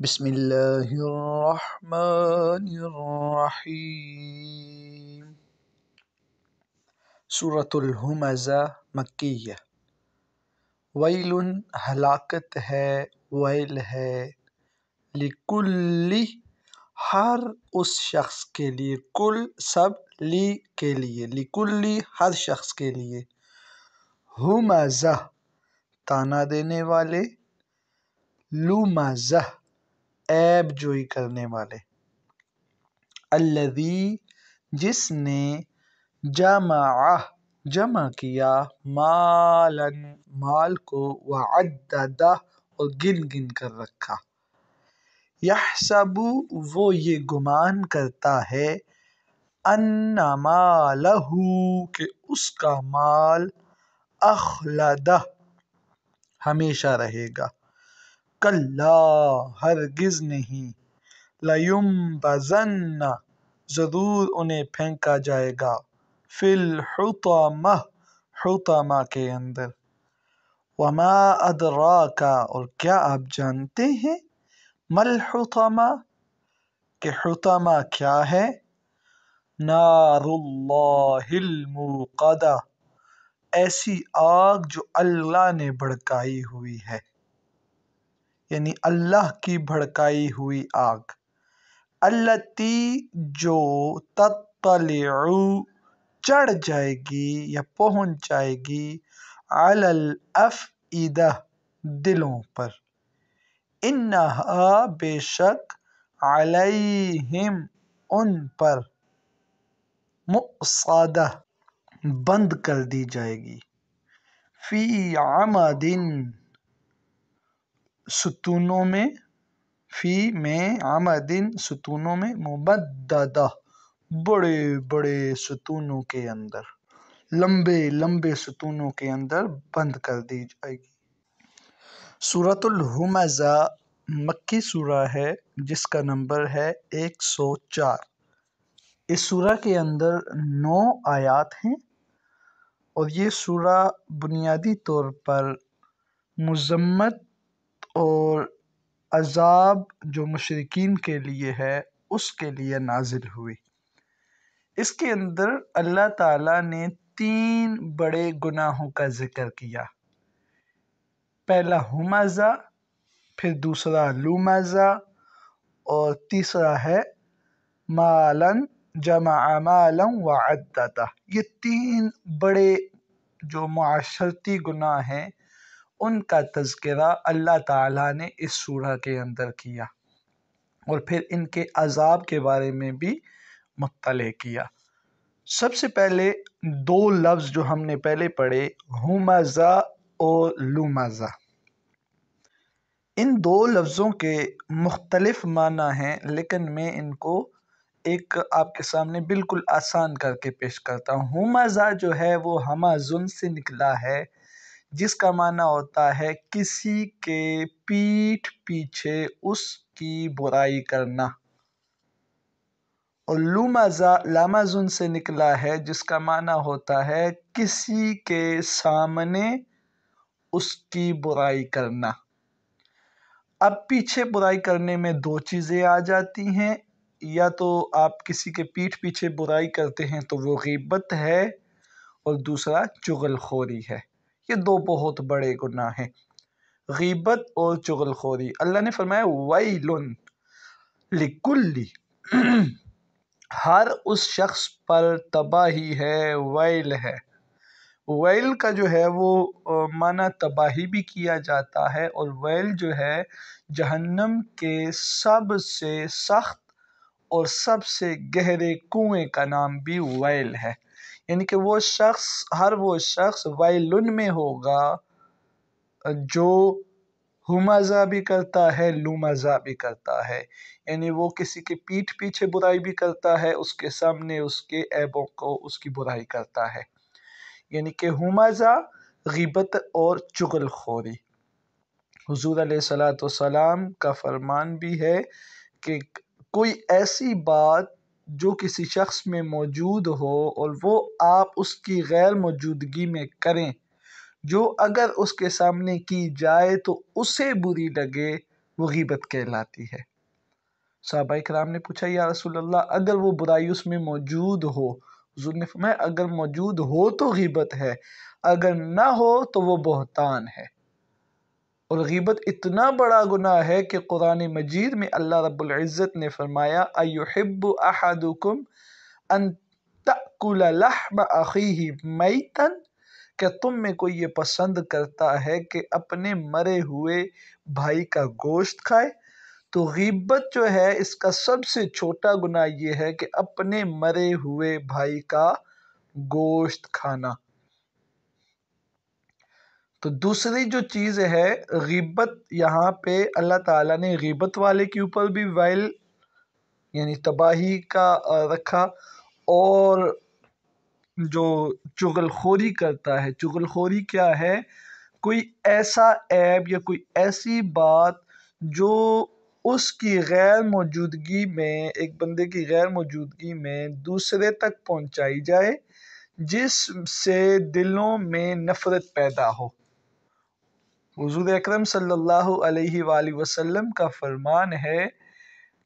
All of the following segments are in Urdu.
بسم اللہ الرحمن الرحیم سورة الہمزہ مکیہ ویل ہلاکت ہے ویل ہے. لکل ہر اس شخص کے لیے کل سب لی کے لیے لکل ہر شخص کے لیے. ہمزہ تانا دینے والے. لمزہ عیب جوئی کرنے والے۔ الذی، جس نے جمع جمع کیا مالن مال کو وعددہ اور گن گن کر رکھا۔ یحسب، وہ یہ گمان کرتا ہے ان مالہ، کہ اس کا مال اخلدہ ہمیشہ رہے گا۔ کلا، ہرگز نہیں۔ لیمبذن ضرور انہیں پھینکا جائے گا۔ فی الحطمہ، حطمہ کے اندر۔ وما ادراک، اور کیا آپ جانتے ہیں؟ مل الحطمہ؟ کہ حطمہ کیا ہے؟ نار اللہ الموقدہ۔ ایسی آگ جو اللہ نے بھڑکائی ہوئی ہے۔ یعنی اللہ کی بھڑکائی ہوئی آگ۔ التی جو تطلع چڑھ جائے گی یا پہنچ جائے گی الافئدہ دلوں پر۔ انہا بے شک علیہم ان پر مؤصدہ بند کر دی جائے گی۔ فی عمد ستونوں میں، فی، میں عمد ستونوں میں ممددہ بڑے بڑے ستونوں کے اندر، لمبے لمبے ستونوں کے اندر بند کر دی جائے گی۔ سورة الہمزہ مکی سورہ ہے، جس کا نمبر ہے ایک سو چار۔ اس سورہ کے اندر نو آیات ہیں اور یہ سورہ بنیادی طور پر مذمت اور عذاب جو مشرقین کے لیے ہے، اس کے لیے نازل ہوئی۔ اس کے اندر اللہ تعالیٰ نے تین بڑے گناہوں کا ذکر کیا۔ پہلا ہمزہ، پھر دوسرا لومزہ، اور تیسرا ہے مالن، جمع مالن وعددہ یہ تین بڑے جو معاشرتی گناہ ہیں ان کا تذکرہ اللہ تعالیٰ نے اس سورہ کے اندر کیا اور پھر ان کے عذاب کے بارے میں بھی مطلع کیا۔ سب سے پہلے دو لفظ جو ہم نے پہلے پڑھے ہمزہ اور لومزہ ان دو لفظوں کے مختلف معنی ہیں، لیکن میں ان کو ایک آپ کے سامنے بالکل آسان کر کے پیش کرتا ہوں۔ ہمزہ جو ہے وہ ہمازن سے نکلا ہے۔ جس کا معنی ہوتا ہے کسی کے پیٹھ پیچھے اس کی برائی کرنا۔ اور لومزہ لامزن سے نکلا ہے، جس کا معنی ہوتا ہے کسی کے سامنے اس کی برائی کرنا۔ اب پیچھے برائی کرنے میں دو چیزیں آ جاتی ہیں۔ یا تو آپ کسی کے پیٹھ پیچھے برائی کرتے ہیں تو وہ غیبت ہے، اور دوسرا چغل خوری ہے۔ یہ دو بہت بڑے گناہ ہیں۔ غیبت اور چغل خوری۔ اللہ نے فرمایا، ویلن لکلی۔ ہر اس شخص پر تباہی ہے، ویل ہے۔ ویل کا جو ہے وہ معنی تباہی بھی کیا جاتا ہے اور ویل جو ہے جہنم کے سب سے سخت اور سب سے گہرے کنویں کا نام بھی ویل ہے۔ یعنی کہ وہ شخص، ہر وہ شخص ویلن میں ہوگا، جو ہمزہ بھی کرتا ہے لومزہ بھی کرتا ہے۔ یعنی وہ کسی کے پیٹھ پیچھے برائی بھی کرتا ہے، اس کے سامنے اس کے عیبوں کو اس کی برائی کرتا ہے۔ یعنی کہ ہمزہ غیبت اور چغل خوری۔ حضور علیہ صلاۃ والسلام کا فرمان بھی ہے کہ کوئی ایسی بات جو کسی شخص میں موجود ہو اور وہ آپ اس کی غیر موجودگی میں کریں، جو اگر اس کے سامنے کی جائے تو اسے بری لگے، وہ غیبت کہلاتی ہے۔ صحابہ اکرام نے پوچھا، یا رسول اللہ، اگر وہ برائی اس میں موجود ہو؟ حضور نے فرمایا، اگر موجود ہو تو غیبت ہے، اگر نہ ہو تو وہ بہتان ہے۔ اور غیبت اتنا بڑا گناہ ہے کہ قرآن مجید میں اللہ رب العزت نے فرمایا، ایحب احدکم ان تأکل لحم اخیہ میتن کہ تم میں کوئی یہ پسند کرتا ہے کہ اپنے مرے ہوئے بھائی کا گوشت کھائے۔ تو غیبت جو ہے، اس کا سب سے چھوٹا گناہ یہ ہے کہ اپنے مرے ہوئے بھائی کا گوشت کھانا۔ تو دوسری جو چیز ہے، غیبت یہاں پہ اللہ تعالیٰ نے غیبت والے کے اوپر بھی وائل یعنی تباہی کا رکھا اور جو چغل خوری کرتا ہے۔ چغل خوری کیا ہے؟ کوئی ایسا عیب یا کوئی ایسی بات جو اس کی غیر موجودگی میں، ایک بندے کی غیر موجودگی میں دوسرے تک پہنچائی جائے، جس سے دلوں میں نفرت پیدا ہو۔ حضور اکرم صلی اللہ علیہ وآلہ وسلم کا فرمان ہے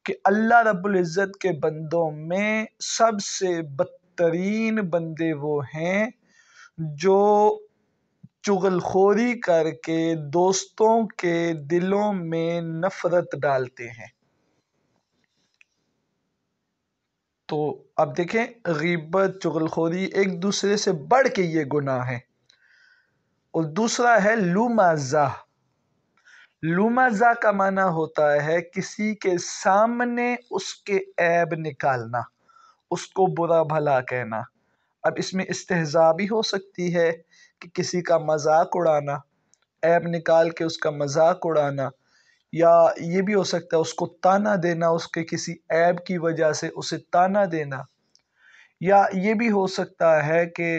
کہ اللہ رب العزت کے بندوں میں سب سے بدترین بندے وہ ہیں جو چغل خوری کر کے دوستوں کے دلوں میں نفرت ڈالتے ہیں۔ تو اب دیکھیں، غیبت، چغل خوری ایک دوسرے سے بڑھ کے یہ گناہ ہے اور دوسرا ہے لومازہ لومازہ کا معنی ہوتا ہے کسی کے سامنے اس کے عیب نکالنا، اس کو برا بھلا کہنا۔ اب اس میں استحضاء بھی ہو سکتی ہے کہ کسی کا مذاق اڑانا، عیب نکال کے اس کا مذاق اڑانا، یا یہ بھی ہو سکتا ہے اس کو تانا دینا، اس کے کسی عیب کی وجہ سے اسے تانا دینا۔ یا یہ بھی ہو سکتا ہے کہ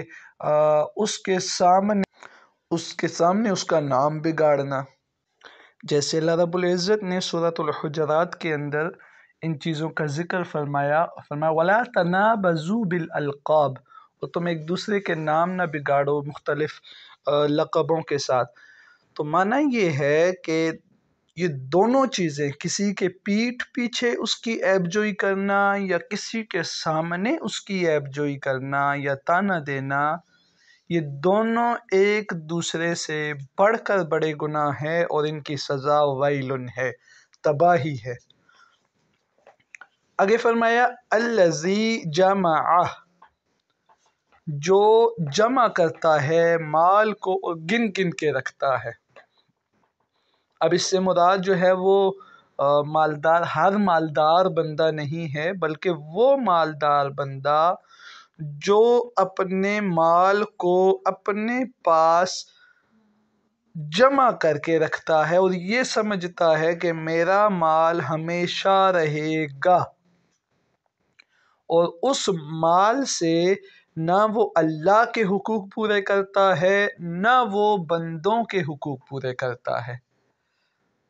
اس کے سامنے اس کے سامنے اس کا نام بگاڑنا۔ جیسے اللہ رب العزت نے صورت الحجرات کے اندر ان چیزوں کا ذکر فرمایا فرمایا، ولا تنابزوا بالالقاب اور تم ایک دوسرے کے نام نہ بگاڑو مختلف لقبوں کے ساتھ۔ تو معنی یہ ہے کہ یہ دونوں چیزیں، کسی کے پیٹھ پیچھے اس کی عیب جوئی کرنا یا کسی کے سامنے اس کی عیب جوئی کرنا یا تانا دینا یہ دونوں ایک دوسرے سے بڑھ کر بڑے گناہ ہیں اور ان کی سزا ویلن ہے، تباہی ہے۔ آگے فرمایا الزی جمع جو جمع کرتا ہے مال کو گن گن کے رکھتا ہے۔ اب اس سے مراد جو ہے وہ مالدار، ہر مالدار بندہ نہیں ہے، بلکہ وہ مالدار بندہ جو اپنے مال کو اپنے پاس جمع کر کے رکھتا ہے اور یہ سمجھتا ہے کہ میرا مال ہمیشہ رہے گا۔ اور اس مال سے نہ وہ اللہ کے حقوق پورے کرتا ہے، نہ وہ بندوں کے حقوق پورے کرتا ہے۔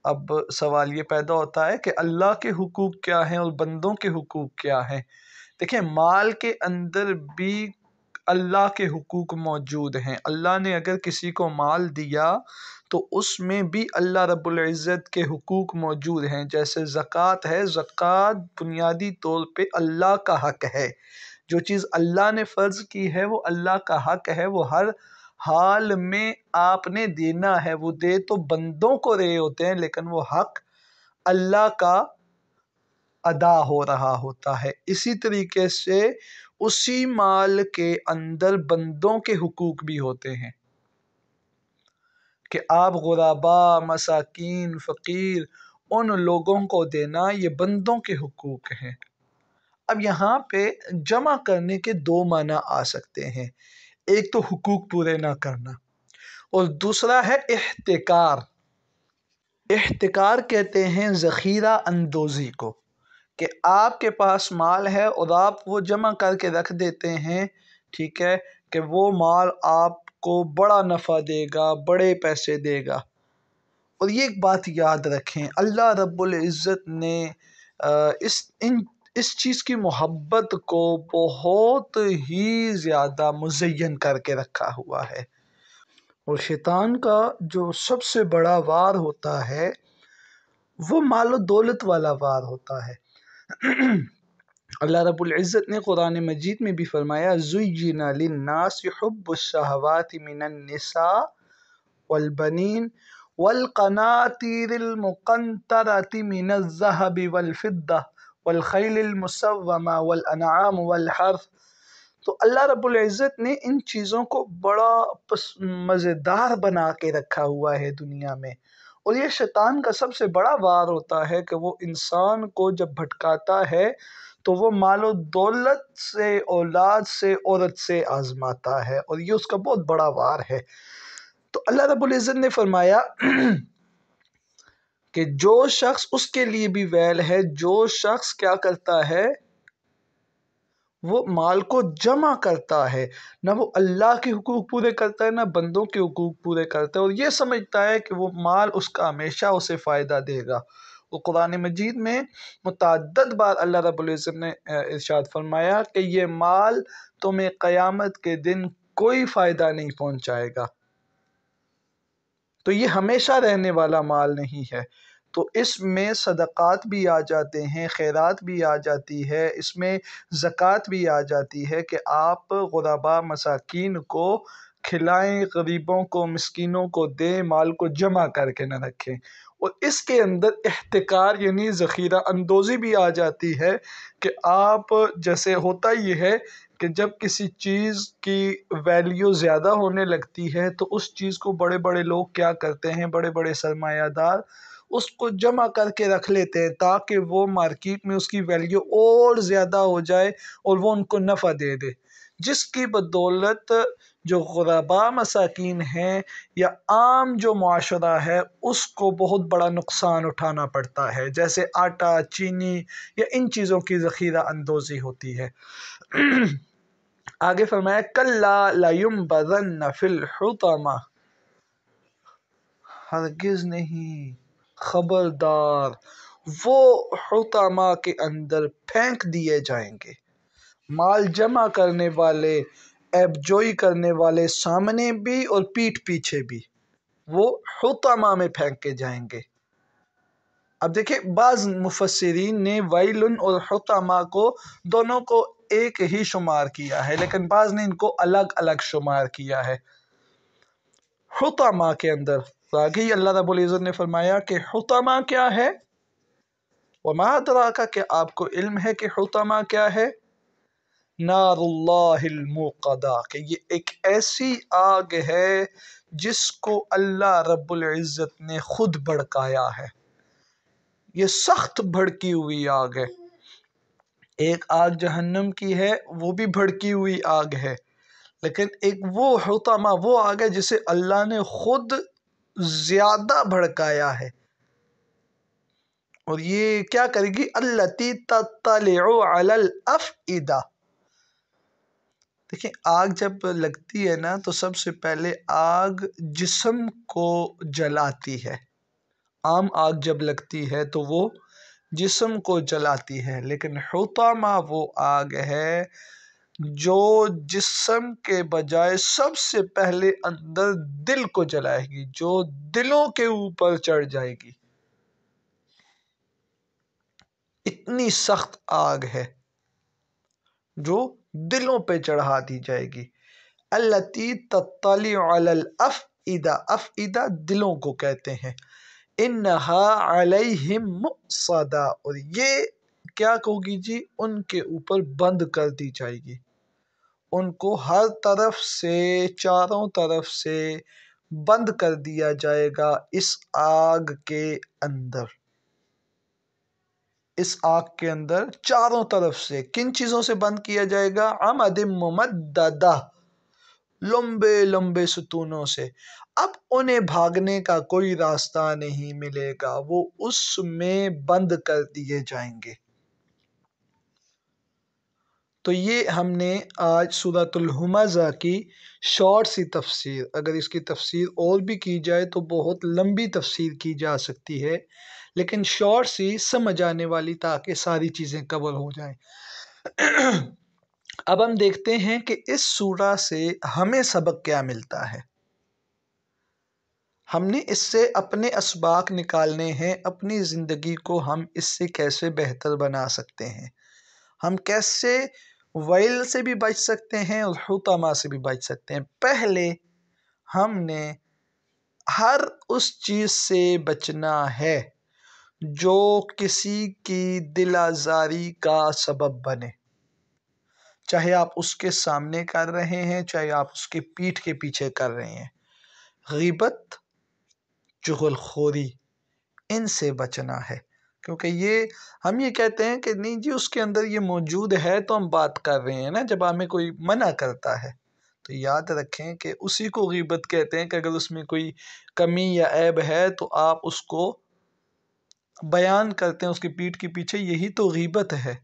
اب سوال یہ پیدا ہوتا ہے کہ اللہ کے حقوق کیا ہیں اور بندوں کے حقوق کیا ہیں؟ دیکھیں، مال کے اندر بھی اللہ کے حقوق موجود ہیں۔ اللہ نے اگر کسی کو مال دیا تو اس میں بھی اللہ رب العزت کے حقوق موجود ہیں۔ جیسے زکوٰۃ ہے، زکوٰۃ بنیادی طور پہ اللہ کا حق ہے۔ جو چیز اللہ نے فرض کی ہے، وہ اللہ کا حق ہے۔ وہ ہر حال میں آپ نے دینا ہے۔ وہ دے تو بندوں کو رہے ہوتے ہیں، لیکن وہ حق اللہ کا ادا ہو رہا ہوتا ہے۔ اسی طریقے سے اسی مال کے اندر بندوں کے حقوق بھی ہوتے ہیں۔ کہ آپ غرابا مساکین، فقیر، ان لوگوں کو دینا یہ بندوں کے حقوق ہیں۔ اب یہاں پہ جمع کرنے کے دو معنی آ سکتے ہیں۔ ایک تو حقوق پورے نہ کرنا۔ اور دوسرا ہے احتکار۔ احتکار کہتے ہیں ذخیرہ اندوزی کو۔ کہ آپ کے پاس مال ہے اور آپ وہ جمع کر کے رکھ دیتے ہیں، ٹھیک ہے، کہ وہ مال آپ کو بڑا نفع دے گا، بڑے پیسے دے گا۔ اور یہ ایک بات یاد رکھیں، اللہ رب العزت نے اس، ان، اس چیز کی محبت کو بہت ہی زیادہ مزین کر کے رکھا ہوا ہے۔ اور شیطان کا جو سب سے بڑا وار ہوتا ہے، وہ مال و دولت والا وار ہوتا ہے۔ اللہ رب العزت نے قرآن مجید میں بھی فرمایا زُيِّنَ لِلنَّاسِ حُبُّ الشَّهَوَاتِ مِنَ النِّسَاءِ وَالْبَنِينَ وَالْقَنَاطِيرِ الْمُقَنْطَرَةِ مِنَ الذَّهَبِ وَالْفِضَّةِ وَالْخَيْلِ الْمُسَوَّمَةِ وَالْأَنْعَامِ وَالْحَرْثِ۔ تو اللہ رب العزت نے ان چیزوں کو بڑا مزیدار بنا کے رکھا ہوا ہے دنیا میں۔ اور یہ شیطان کا سب سے بڑا وار ہوتا ہے کہ وہ انسان کو جب بھٹکاتا ہے تو وہ مال و دولت سے، اولاد سے، عورت سے آزماتا ہے اور یہ اس کا بہت بڑا وار ہے۔ تو اللہ رب العزت نے فرمایا کہ جو شخص اس کے لیے بھی ویل ہے، جو شخص کیا کرتا ہے وہ مال کو جمع کرتا ہے۔ نہ وہ اللہ کے حقوق پورے کرتا ہے، نہ بندوں کے حقوق پورے کرتا ہے۔ اور یہ سمجھتا ہے کہ وہ مال اس کا ہمیشہ اسے فائدہ دے گا۔ وہ قرآن مجید میں متعدد بار اللہ رب العزت نے ارشاد فرمایا کہ یہ مال تمہیں قیامت کے دن کوئی فائدہ نہیں پہنچائے گا۔ تو یہ ہمیشہ رہنے والا مال نہیں ہے۔ تو اس میں صدقات بھی آ جاتے ہیں، خیرات بھی آ جاتی ہے، اس میں زکوٰۃ بھی آ جاتی ہے کہ آپ غربا مساکین کو کھلائیں، غریبوں کو، مسکینوں کو دیں، مال کو جمع کر کے نہ رکھیں۔ اور اس کے اندر احتکار یعنی ذخیرہ اندوزی بھی آ جاتی ہے کہ آپ، جیسے ہوتا یہ ہے کہ جب کسی چیز کی ویلیو زیادہ ہونے لگتی ہے تو اس چیز کو بڑے بڑے لوگ کیا کرتے ہیں؟ بڑے بڑے سرمایہ دار اس کو جمع کر کے رکھ لیتے ہیں تاکہ وہ مارکیٹ میں اس کی ویلیو اور زیادہ ہو جائے اور وہ ان کو نفع دے دے۔ جس کی بدولت جو غربا مساکین ہیں یا عام جو معاشرہ ہے، اس کو بہت بڑا نقصان اٹھانا پڑتا ہے۔ جیسے آٹا، چینی یا ان چیزوں کی ذخیرہ اندوزی ہوتی ہے۔ آگے فرمایا، کلا لیم بدن ہرگز نہیں۔ خبردار۔ وہ حتامہ کے اندر پھینک دیے جائیں گے۔ مال جمع کرنے والے، ایب جوئی کرنے والے سامنے بھی اور پیٹ پیچھے بھی۔ وہ حتامہ میں پھینک کے جائیں گے۔ اب دیکھیں، بعض مفسرین نے ویلن اور حتامہ کو دونوں کو ایک ہی شمار کیا ہے، لیکن بعض نے ان کو الگ الگ شمار کیا ہے۔ حتامہ کے اندر باقی اللہ رب العزت نے فرمایا کہ حتمہ کیا ہے؟ وما ادراکا کہ آپ کو علم ہے کہ حتمہ کیا ہے؟ نار اللہ الموقدہ، کہ یہ ایک ایسی آگ ہے جس کو اللہ رب العزت نے خود بھڑکایا ہے۔ یہ سخت بھڑکی ہوئی آگ ہے۔ ایک آگ جہنم کی ہے، وہ بھی بھڑکی ہوئی آگ ہے۔ لیکن ایک وہ حتمہ وہ آگ ہے جسے اللہ نے خود زیادہ بھڑکایا ہے۔ اور یہ کیا کرے گی؟ التی تطلع علی الافئدہ دیکھیں، آگ جب لگتی ہے نا، تو سب سے پہلے آگ جسم کو جلاتی ہے۔ عام آگ جب لگتی ہے، تو وہ جسم کو جلاتی ہے۔ لیکن حتامہ وہ آگ ہے جو جسم کے بجائے سب سے پہلے اندر دل کو جلائے گی، جو دلوں کے اوپر چڑھ جائے گی۔ اتنی سخت آگ ہے جو دلوں پہ چڑھا دی جائے گی۔ التی تطلع علی الافئدہ، افئدہ دلوں کو کہتے ہیں۔ انہا علیہم مؤصدہ، اور یہ کیا کہوگی جی؟ ان کے اوپر بند کر دی جائے گی۔ ان کو ہر طرف سے، چاروں طرف سے بند کر دیا جائے گا اس آگ کے اندر۔ اس آگ کے اندر چاروں طرف سے کن چیزوں سے بند کیا جائے گا؟ عمد ممددہ، لمبے لمبے ستونوں سے۔ اب انہیں بھاگنے کا کوئی راستہ نہیں ملے گا، وہ اس میں بند کر دیے جائیں گے۔ تو یہ ہم نے آج صورت الحمزہ کی شارٹ سی تفسیر، اگر اس کی تفسیر اور بھی کی جائے تو بہت لمبی تفسیر کی جا سکتی ہے، لیکن شارٹ سی سمجھ آنے والی تاکہ ساری چیزیں کور ہو جائیں۔ اب ہم دیکھتے ہیں کہ اس سورہ سے ہمیں سبق کیا ملتا ہے۔ ہم نے اس سے اپنے اسباق نکالنے ہیں، اپنی زندگی کو ہم اس سے کیسے بہتر بنا سکتے ہیں؟ ہم کیسے ویل سے بھی بچ سکتے ہیں اور حتما سے بھی بچ سکتے ہیں۔ پہلے ہم نے ہر اس چیز سے بچنا ہے جو کسی کی دل آزاری کا سبب بنے۔ چاہے آپ اس کے سامنے کر رہے ہیں، چاہے آپ اس کے پیٹھ کے پیچھے کر رہے ہیں۔ غیبت چغل خوری ان سے بچنا ہے۔ کیونکہ یہ ہم یہ کہتے ہیں کہ نہیں جی اس کے اندر یہ موجود ہے تو ہم بات کر رہے ہیں نا، جب ہمیں کوئی منع کرتا ہے۔ تو یاد رکھیں کہ اسی کو غیبت کہتے ہیں کہ اگر اس میں کوئی کمی یا عیب ہے تو آپ اس کو بیان کرتے ہیں، اس کی پیٹھ کے پیچھے یہی تو غیبت ہے۔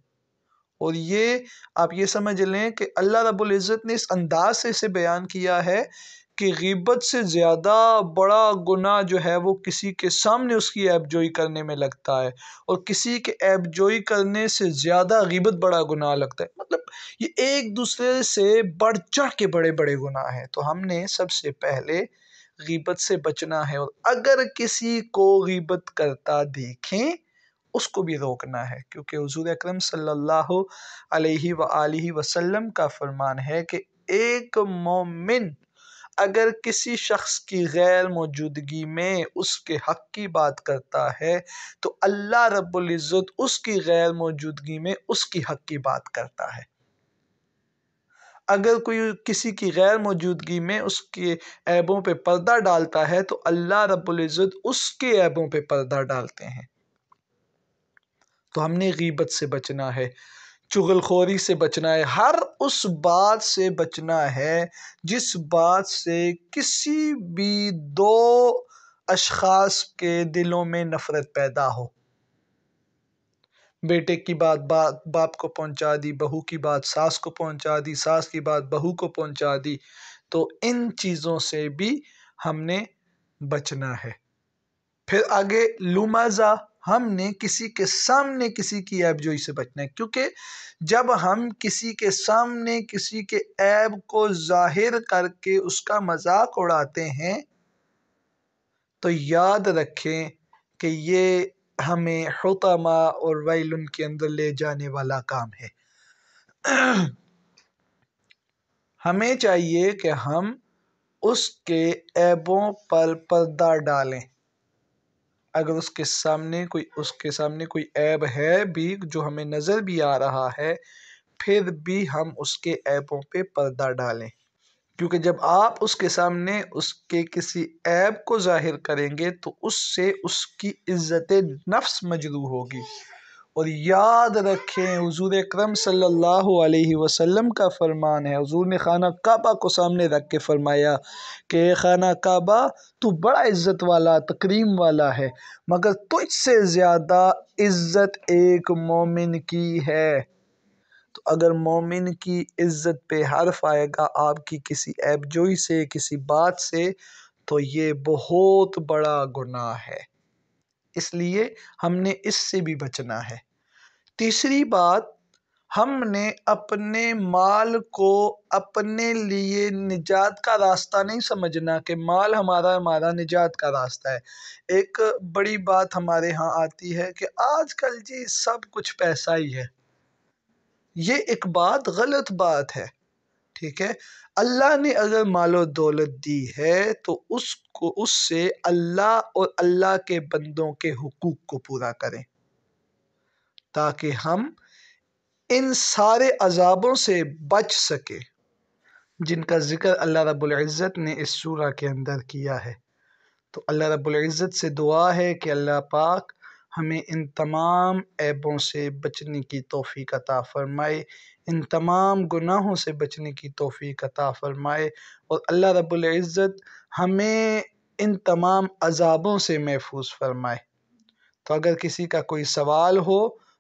اور یہ آپ یہ سمجھ لیں کہ اللہ رب العزت نے اس انداز سے اسے بیان کیا ہے کہ غیبت سے زیادہ بڑا گناہ جو ہے وہ کسی کے سامنے اس کی عیب جوئی کرنے میں لگتا ہے اور کسی کے عیب جوئی کرنے سے زیادہ غیبت بڑا گناہ لگتا ہے۔ مطلب یہ ایک دوسرے سے بڑھ چڑھ کے بڑے بڑے گناہ ہیں۔ تو ہم نے سب سے پہلے غیبت سے بچنا ہے اور اگر کسی کو غیبت کرتا دیکھیں، اس کو بھی روکنا ہے۔ کیونکہ حضور اکرم صلی اللہ علیہ وآلہ وسلم کا فرمان ہے کہ ایک مومن اگر کسی شخص کی غیر موجودگی میں اس کے حق کی بات کرتا ہے، تو اللہ رب العزت اس کی غیر موجودگی میں اس کی حق کی بات کرتا ہے۔ اگر کوئی کسی کی غیر موجودگی میں اس کے عیبوں پہ پردہ ڈالتا ہے، تو اللہ رب العزت اس کے عیبوں پہ پردہ ڈالتے ہیں۔ تو ہم نے غیبت سے بچنا ہے۔ چغل خوری سے بچنا ہے۔ ہر اس بات سے بچنا ہے جس بات سے کسی بھی دو اشخاص کے دلوں میں نفرت پیدا ہو۔ بیٹے کی بات بات، باپ کو پہنچا دی، بہو کی بات ساس کو پہنچا دی، ساس کی بات بہو کو پہنچا دی۔ تو ان چیزوں سے بھی ہم نے بچنا ہے۔ پھر آگے لومازا ہم نے کسی کے سامنے کسی کی عیب جوئی سے بچنا ہے۔ کیونکہ جب ہم کسی کے سامنے کسی کے عیب کو ظاہر کر کے اس کا مذاق اڑاتے ہیں، تو یاد رکھیں کہ یہ ہمیں حتما اور ویلن کے اندر لے جانے والا کام ہے۔ ہمیں چاہیے کہ ہم اس کے عیبوں پر پردہ ڈالیں۔ اگر اس کے سامنے کوئی، اس کے سامنے کوئی عیب ہے بھی جو ہمیں نظر بھی آ رہا ہے، پھر بھی ہم اس کے عیبوں پہ پردہ ڈالیں۔ کیونکہ جب آپ اس کے سامنے اس کے کسی عیب کو ظاہر کریں گے تو اس سے اس کی عزت نفس مجروح ہوگی۔ اور یاد رکھیں، حضور اکرم صلی اللہ علیہ وسلم کا فرمان ہے۔ حضور نے خانہ کعبہ کو سامنے رکھ کے فرمایا کہ خانہ کعبہ، تو بڑا عزت والا، تکریم والا ہے، مگر تجھ سے زیادہ عزت ایک مومن کی ہے۔ تو اگر مومن کی عزت پہ حرف آئے گا آپ کی کسی عیب جوئی سے، کسی بات سے، تو یہ بہت بڑا گناہ ہے۔ اس لیے ہم نے اس سے بھی بچنا ہے۔ تیسری بات، ہم نے اپنے مال کو اپنے لیے نجات کا راستہ نہیں سمجھنا کہ مال ہمارا ہمارا نجات کا راستہ ہے۔ ایک بڑی بات ہمارے ہاں آتی ہے کہ آج کل جی سب کچھ پیسہ ہی ہے۔ یہ ایک بات غلط بات ہے، ٹھیک ہے؟ اللہ نے اگر مال و دولت دی ہے تو اس کو، اس سے اللہ اور اللہ کے بندوں کے حقوق کو پورا کریں۔ تاکہ ہم ان سارے عذابوں سے بچ سکے۔ جن کا ذکر اللہ رب العزت نے اس سورہ کے اندر کیا ہے۔ تو اللہ رب العزت سے دعا ہے کہ اللہ پاک ہمیں ان تمام عیبوں سے بچنے کی توفیق عطا فرمائے۔ ان تمام گناہوں سے بچنے کی توفیق عطا فرمائے۔ اور اللہ رب العزت ہمیں ان تمام عذابوں سے محفوظ فرمائے۔ تو اگر کسی کا کوئی سوال ہو